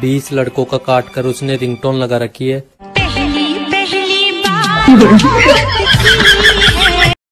बीस लड़कों का काट कर उसने रिंगटोन लगा रखी है। पहली पहली बार।